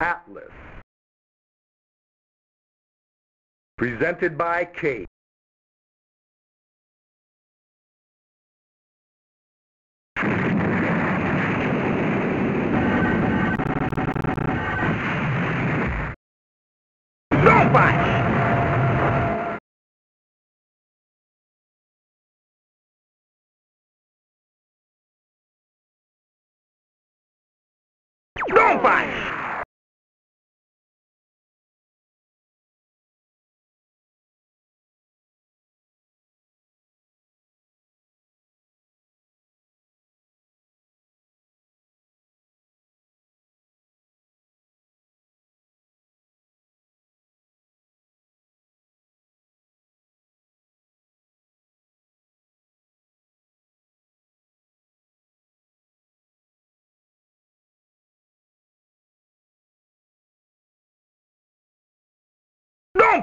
Atlus. Presented by Kate. Don't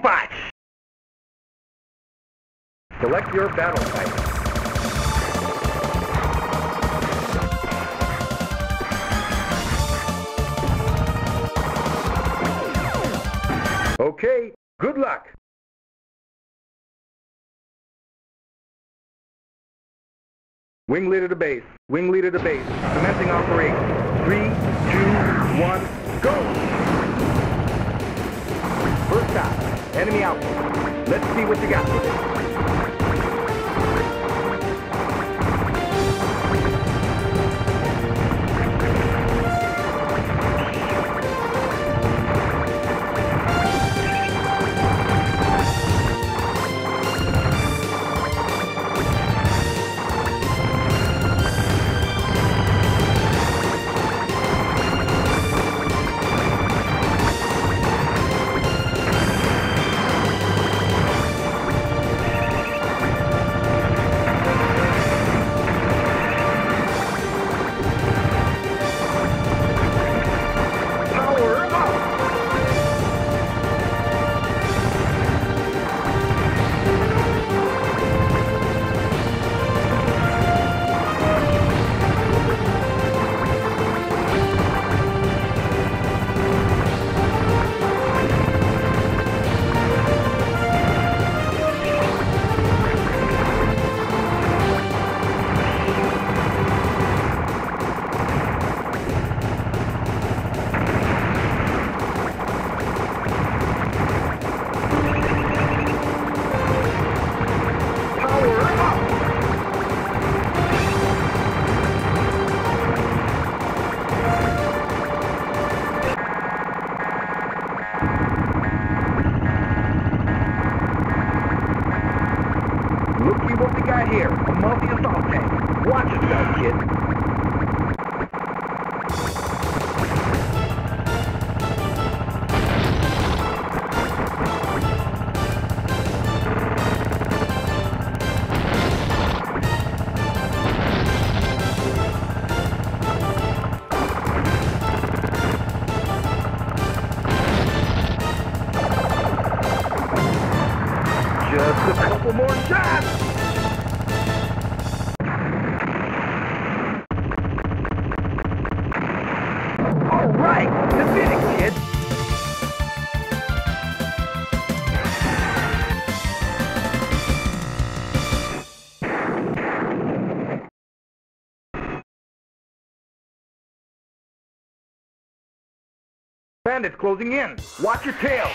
Don't! Select your battle type. Okay, good luck. Wing leader to base. Wing leader to base. Commencing operation. Three, two, one, go! First stop. Enemy out. Let's see what you got. Bandits closing in. Watch your tail.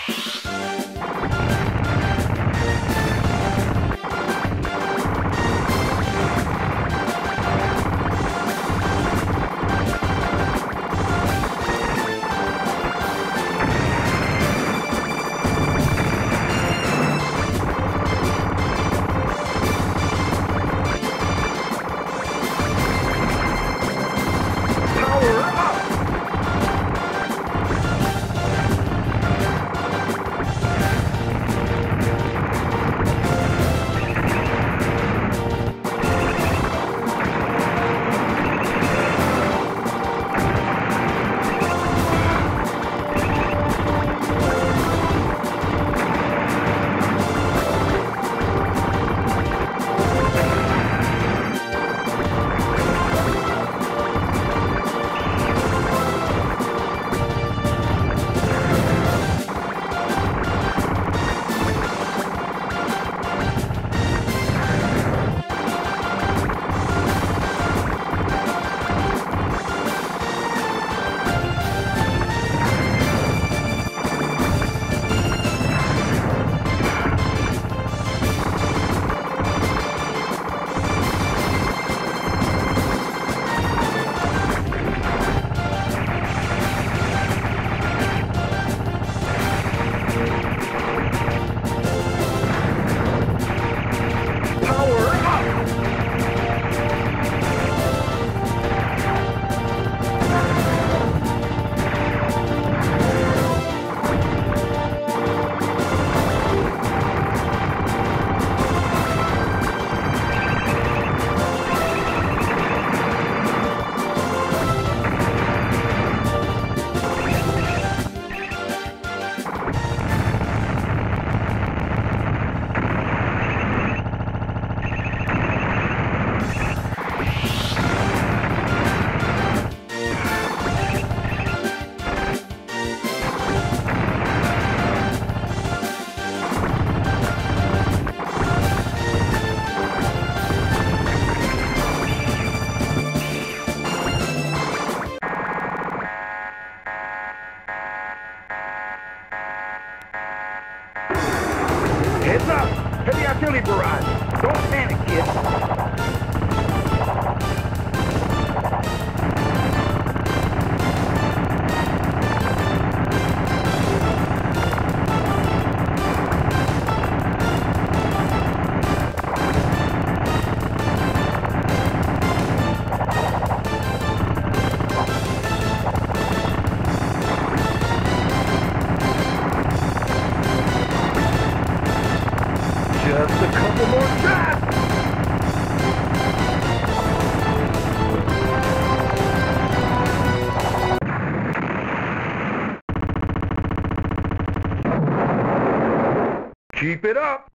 Keep it up.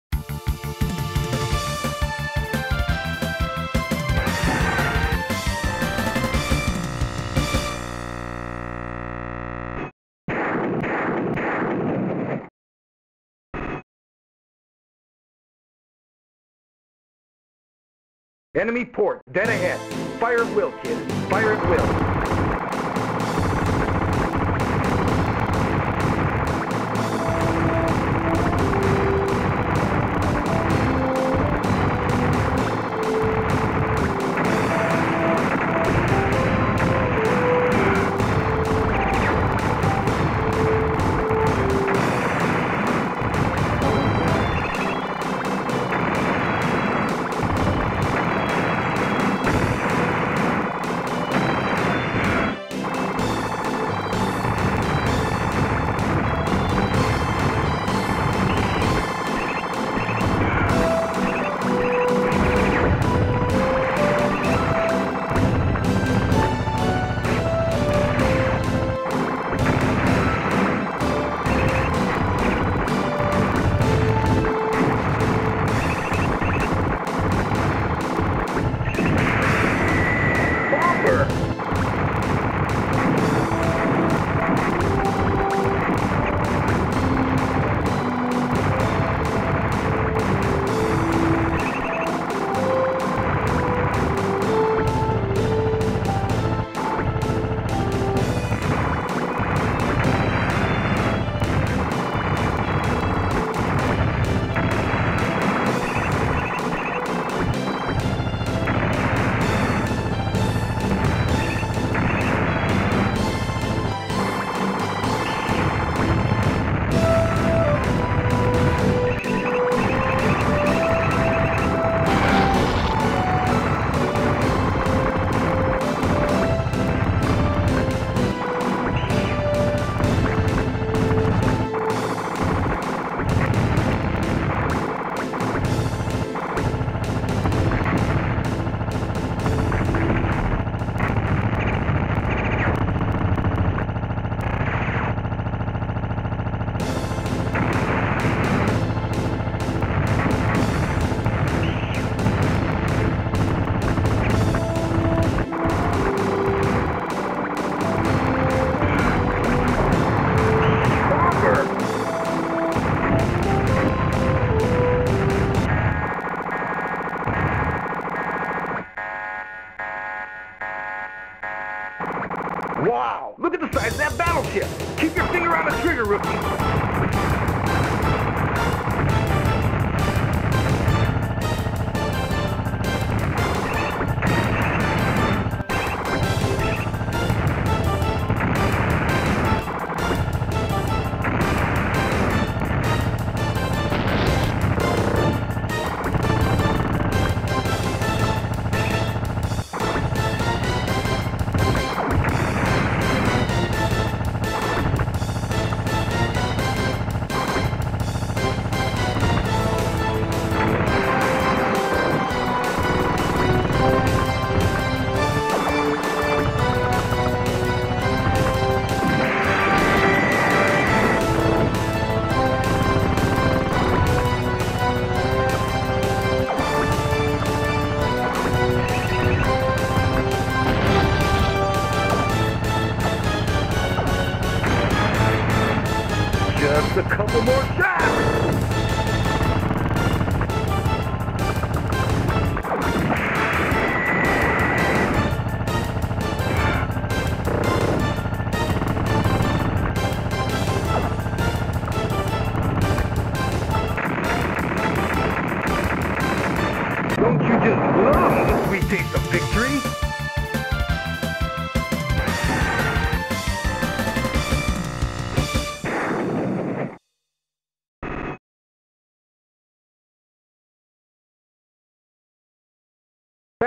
Enemy port, dead ahead. Fire at will, kid. Fire at will.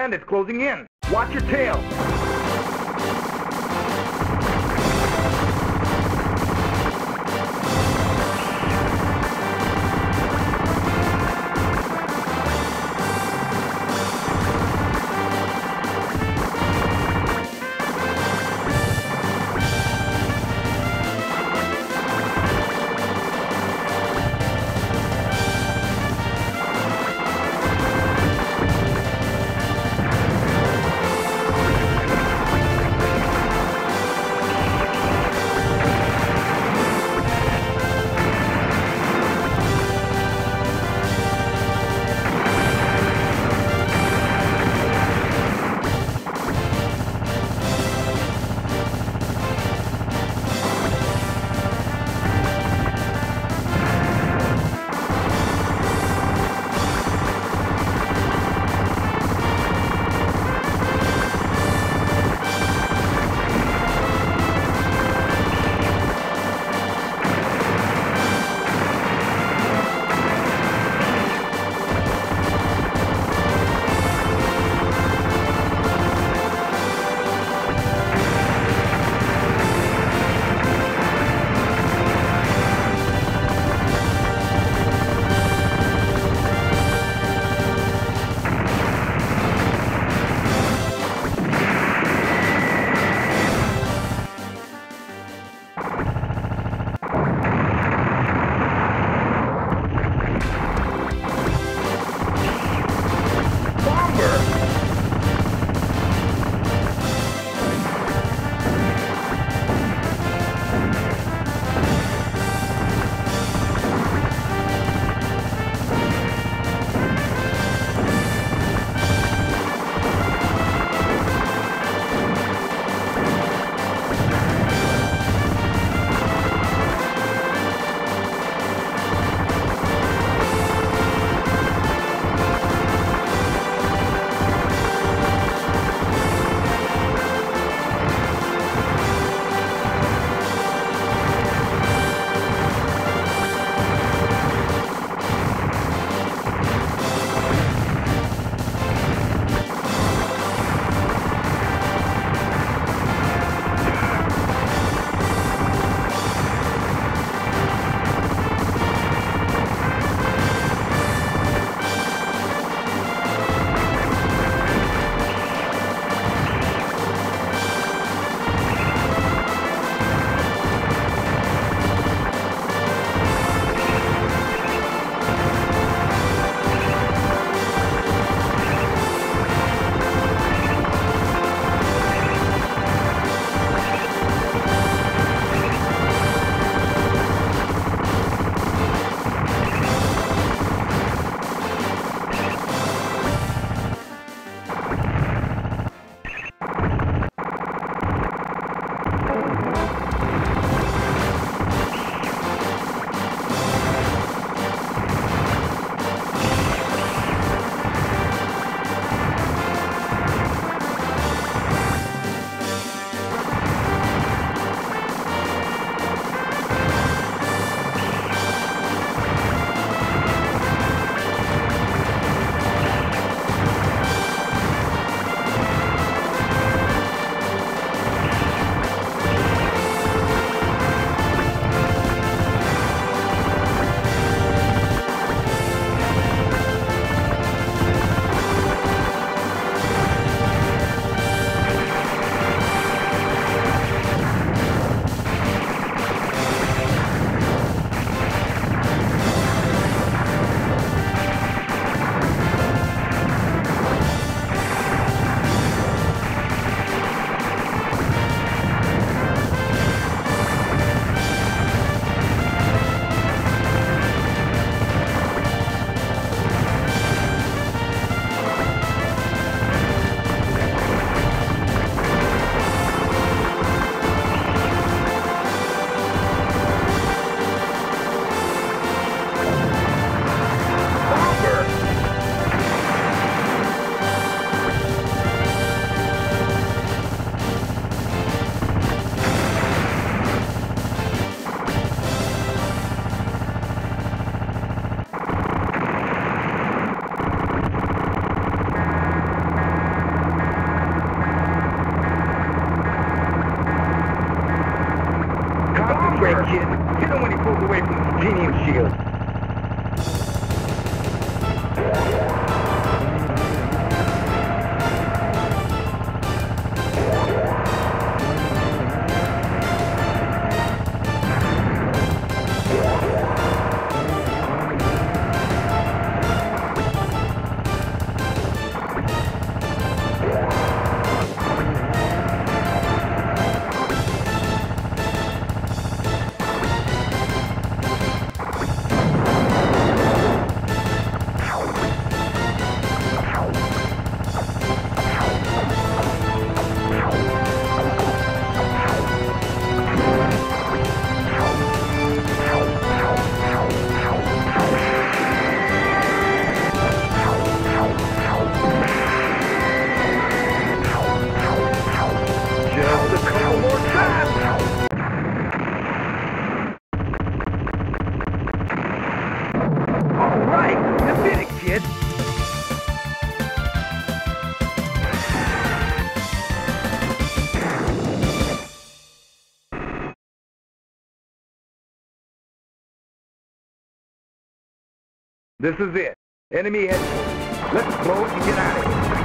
Bandits closing in. Watch your tail. This is it. Enemy head. Let's blow it and get out of here.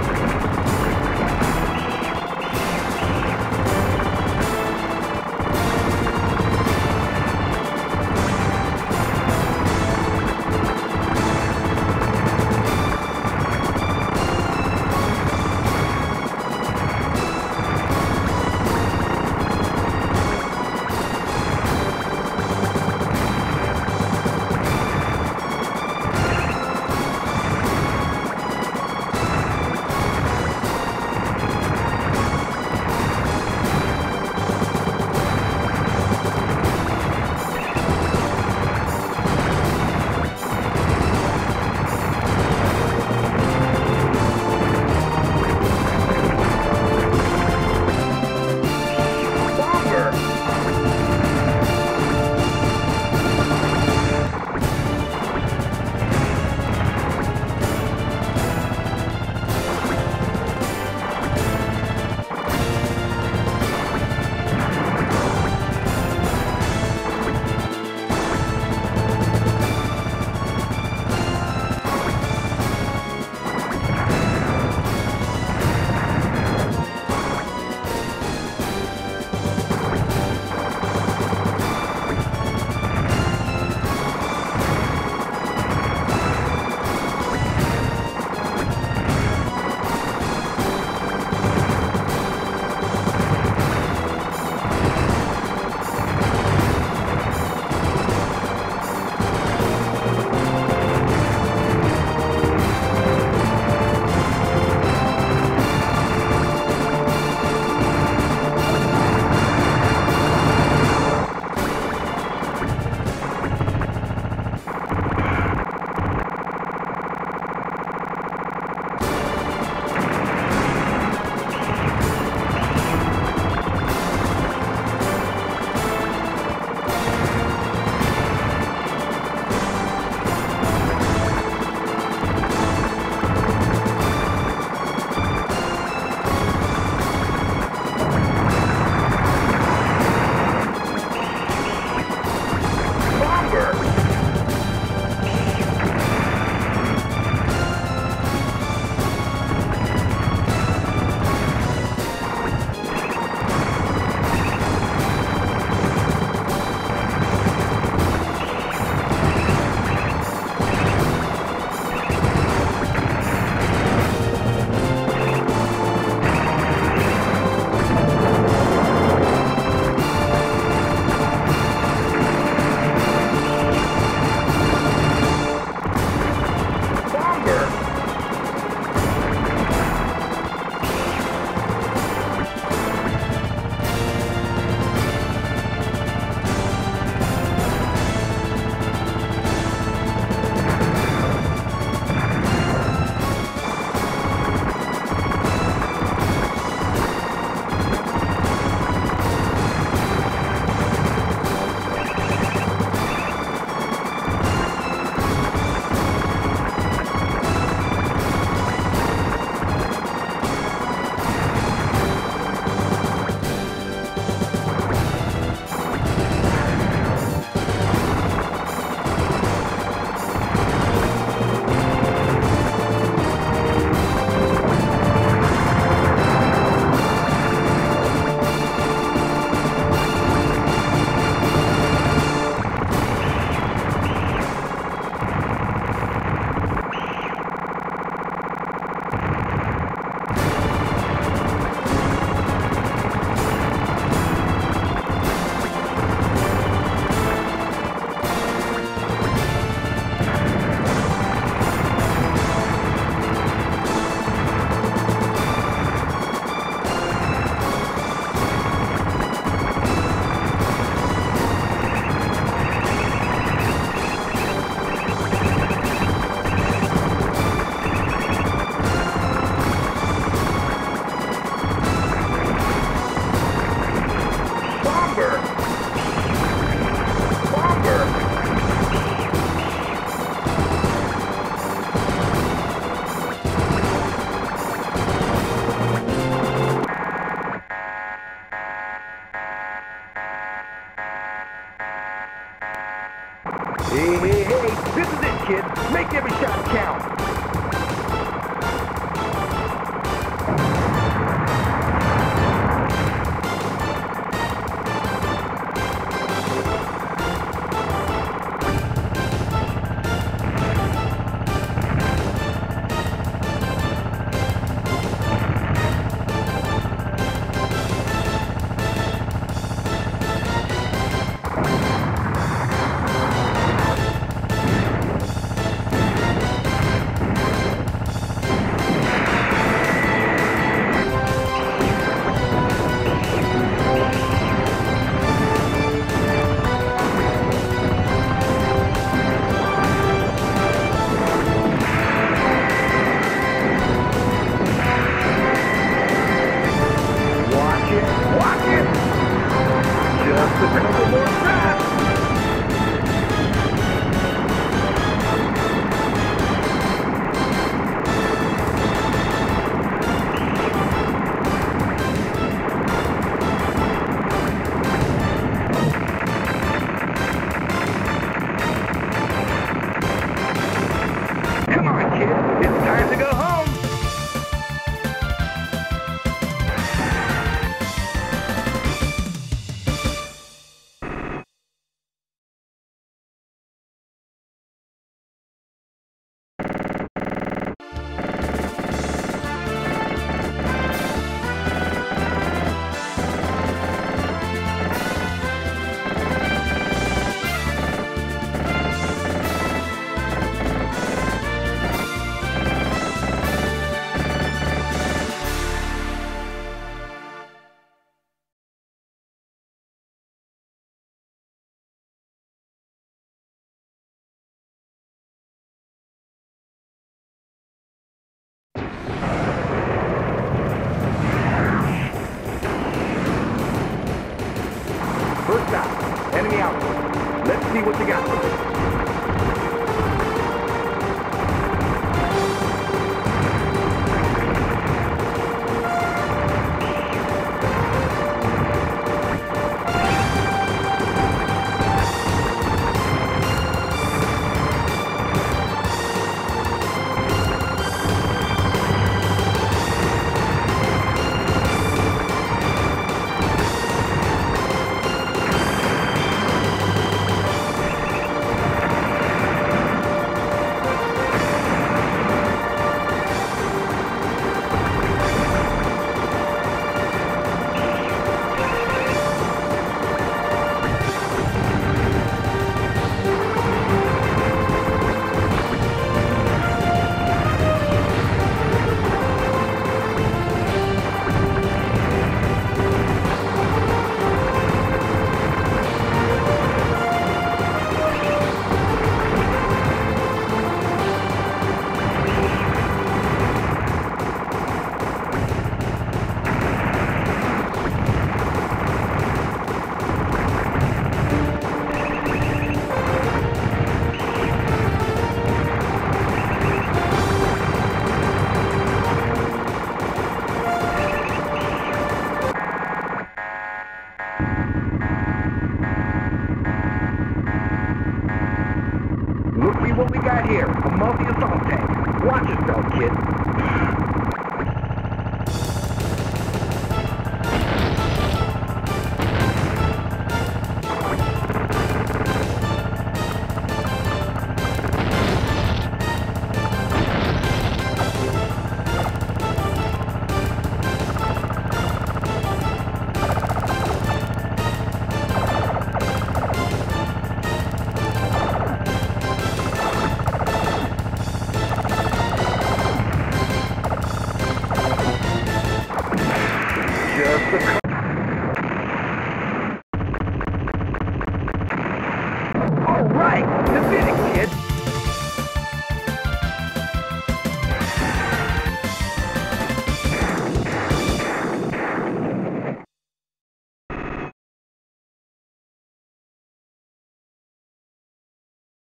See what you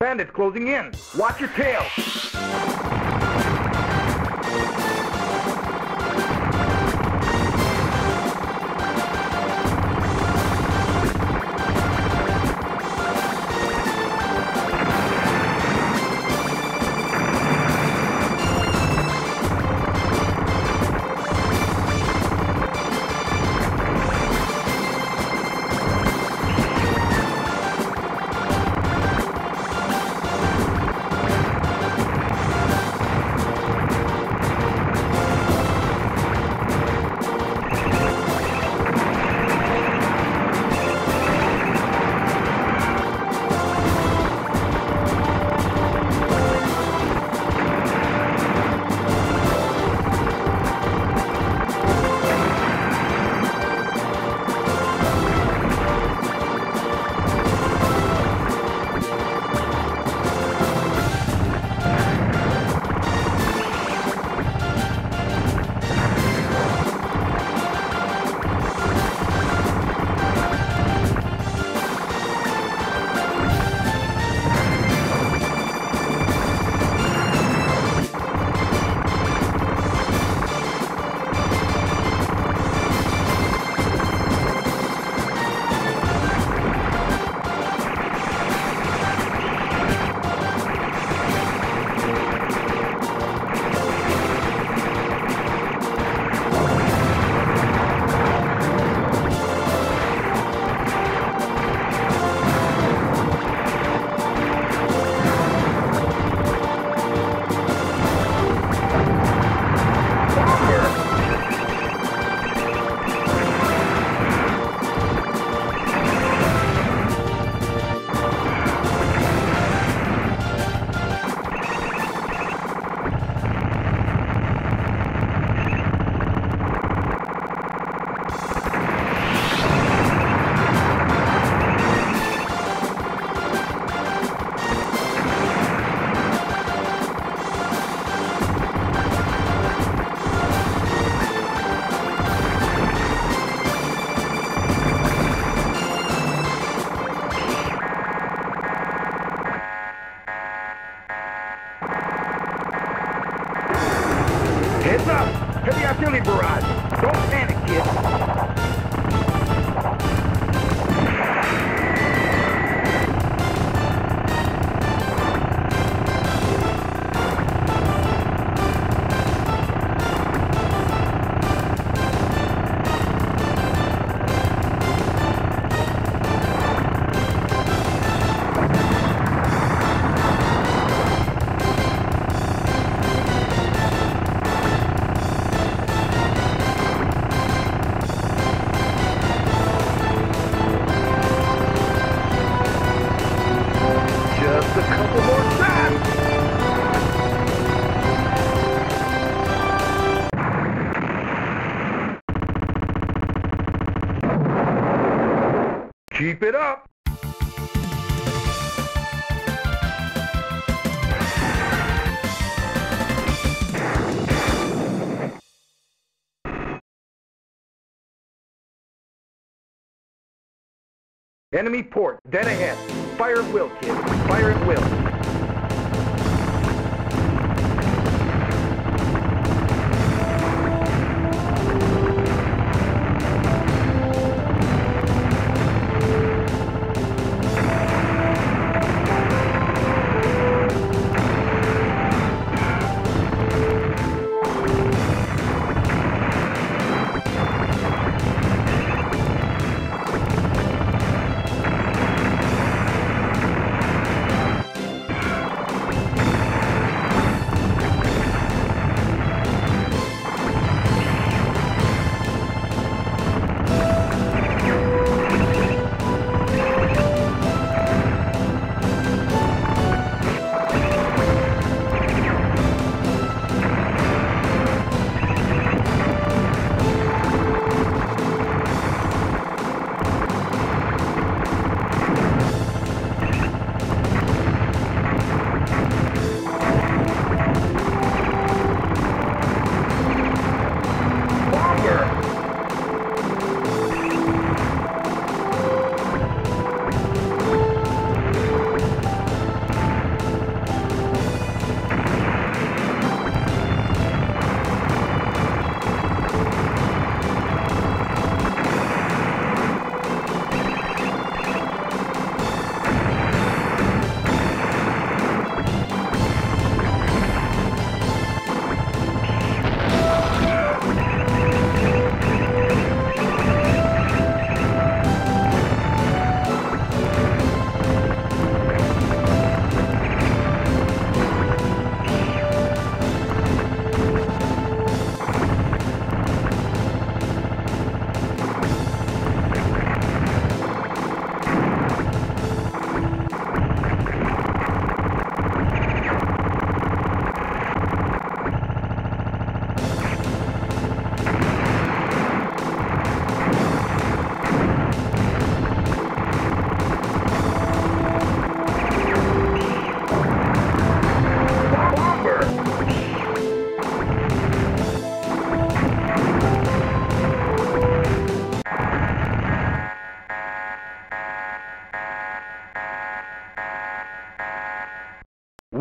Bandits closing in. Watch your tail. Enemy port, dead ahead. Fire at will, kid. Fire at will.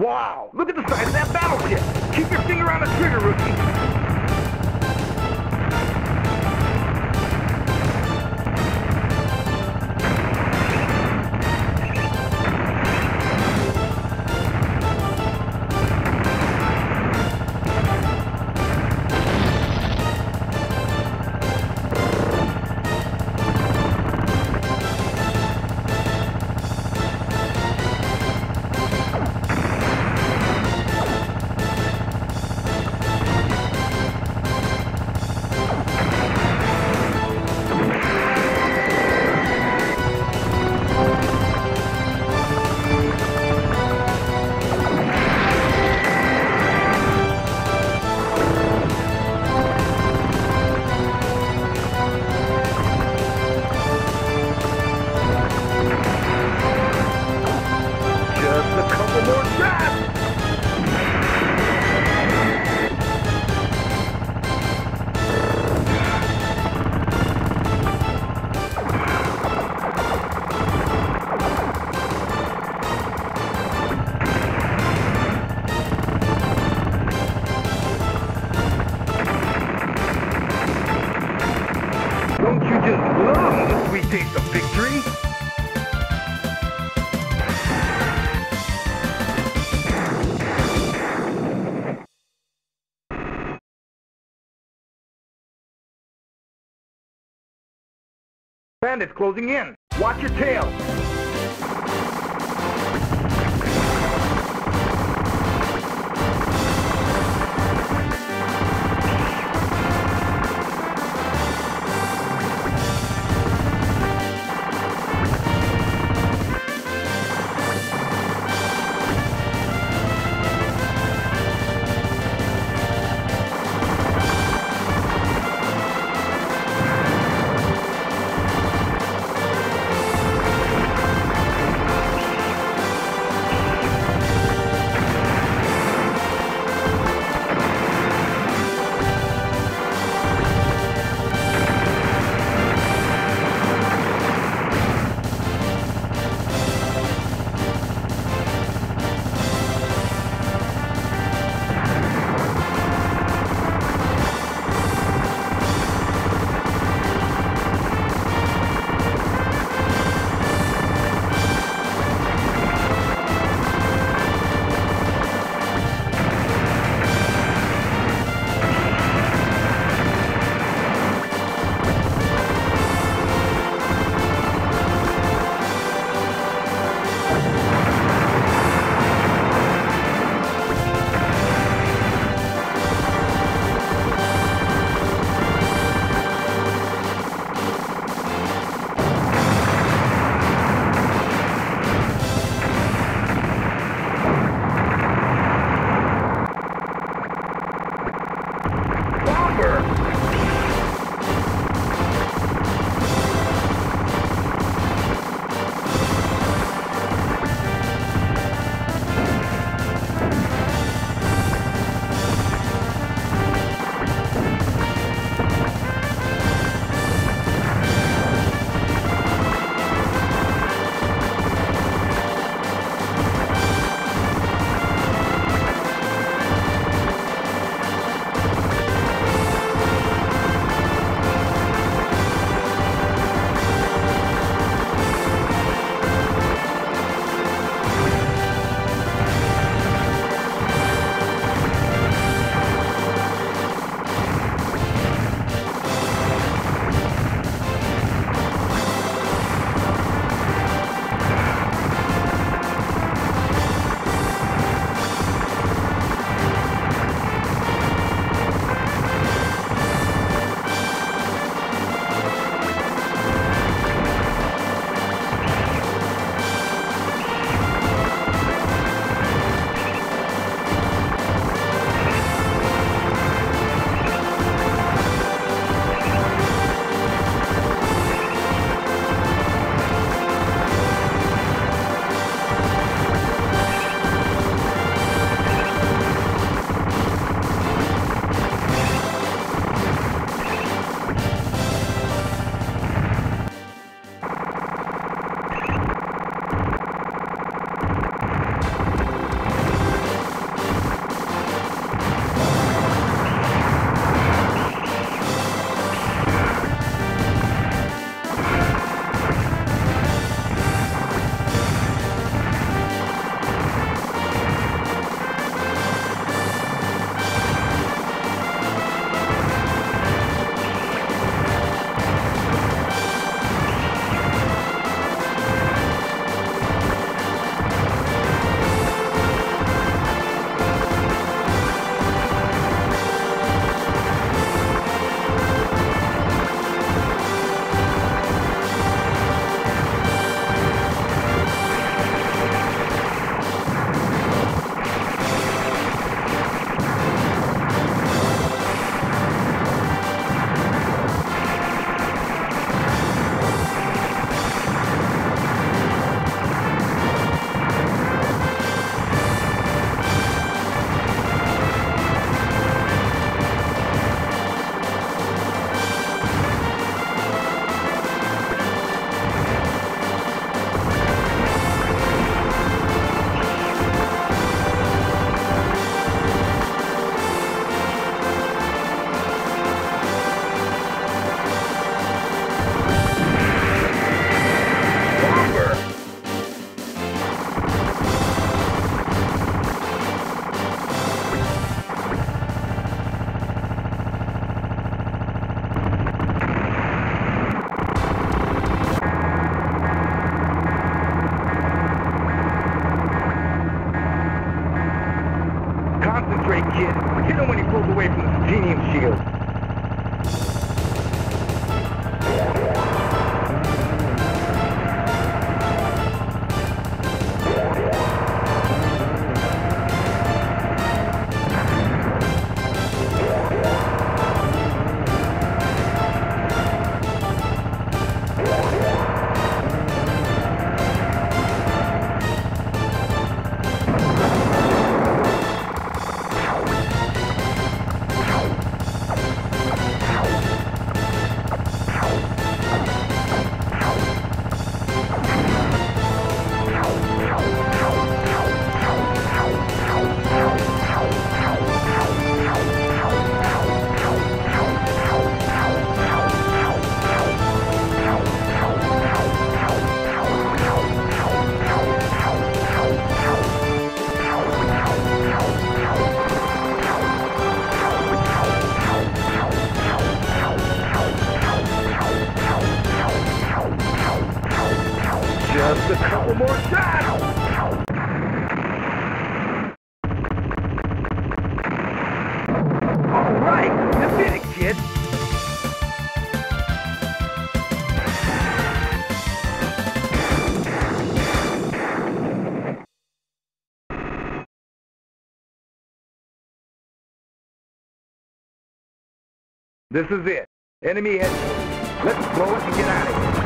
Wow! Look at the size of that battleship! Keep your finger on the trigger, rookie! Bandits closing in. Watch your tail. This is it. Enemy head. Let's blow it and get out of here.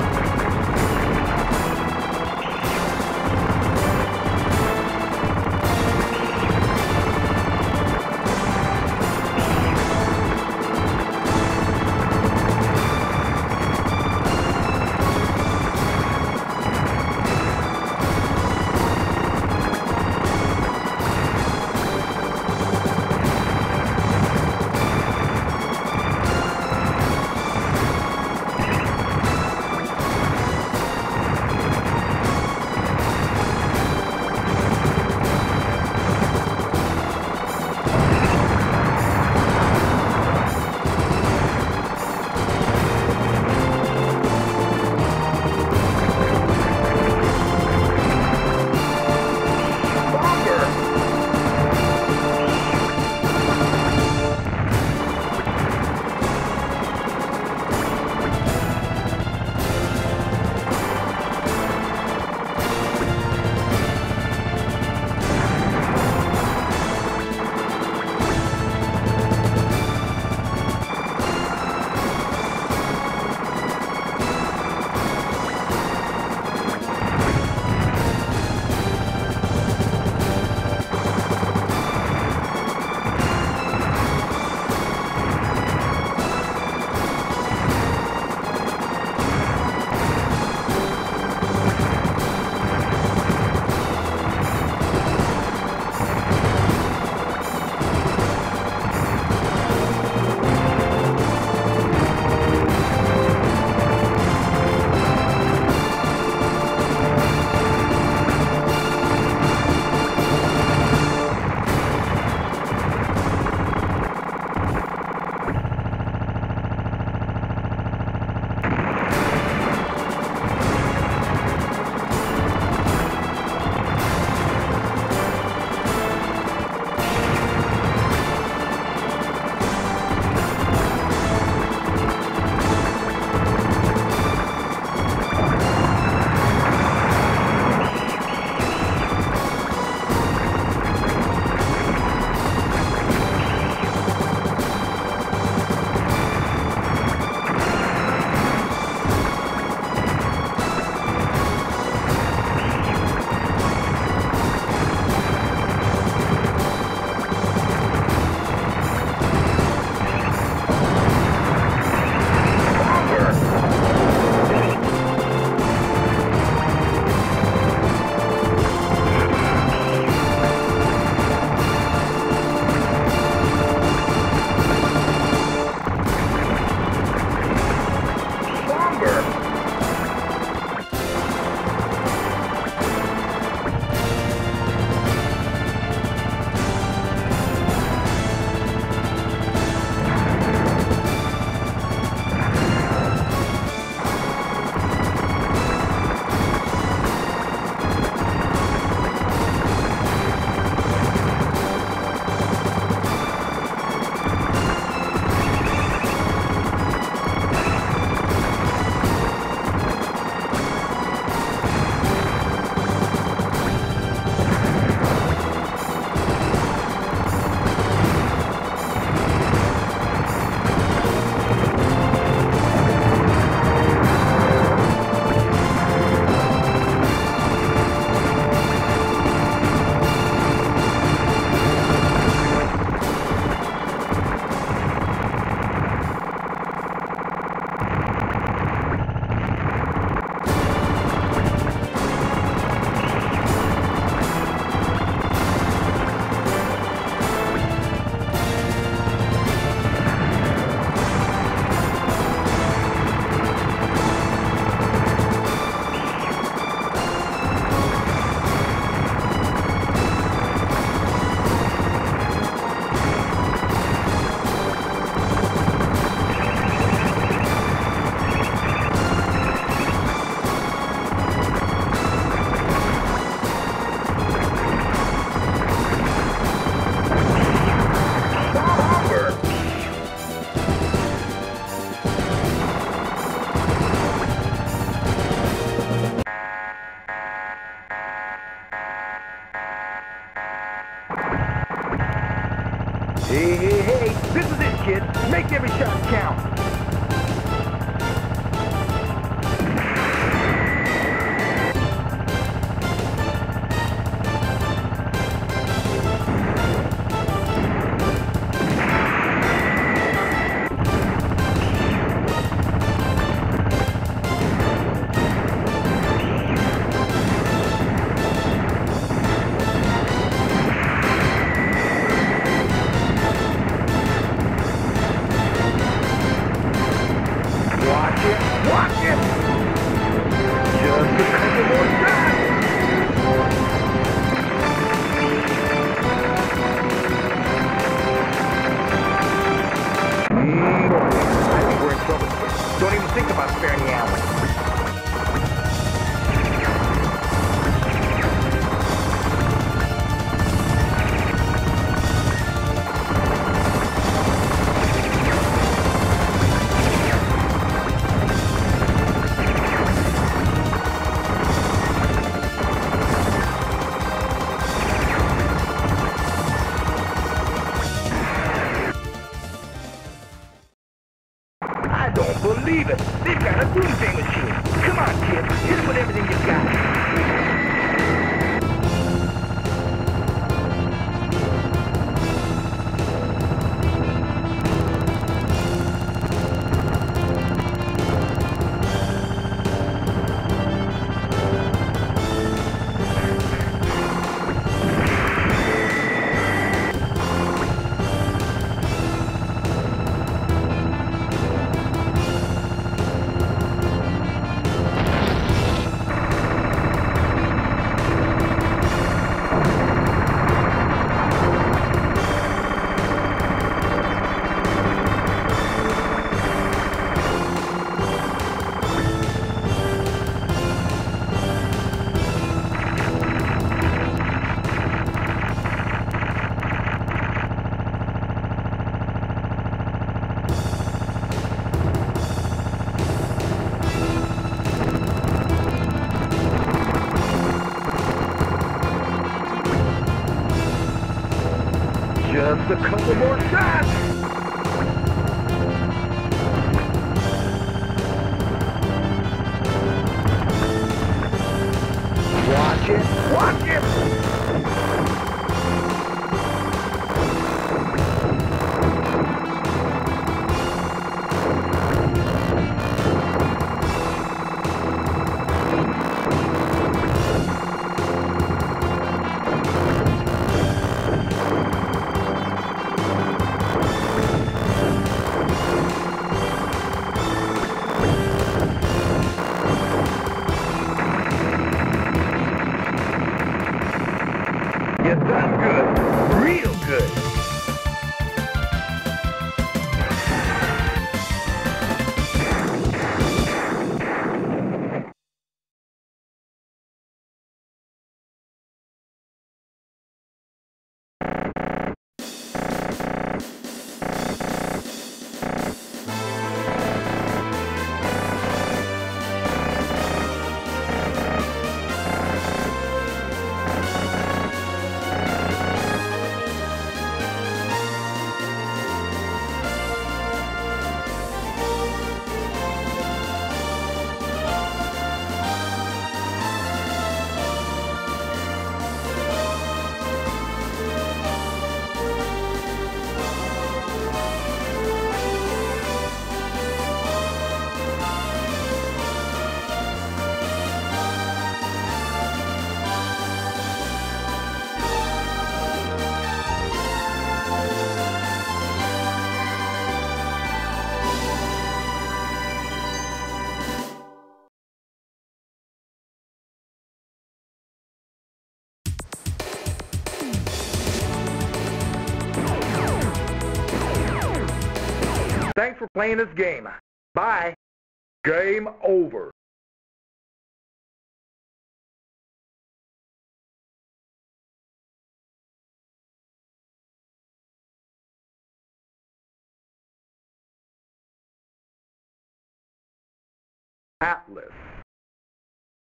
Hey, hey, hey, this is it, kid. Make every shot count. for playing this game. Bye. Game over. Atlus.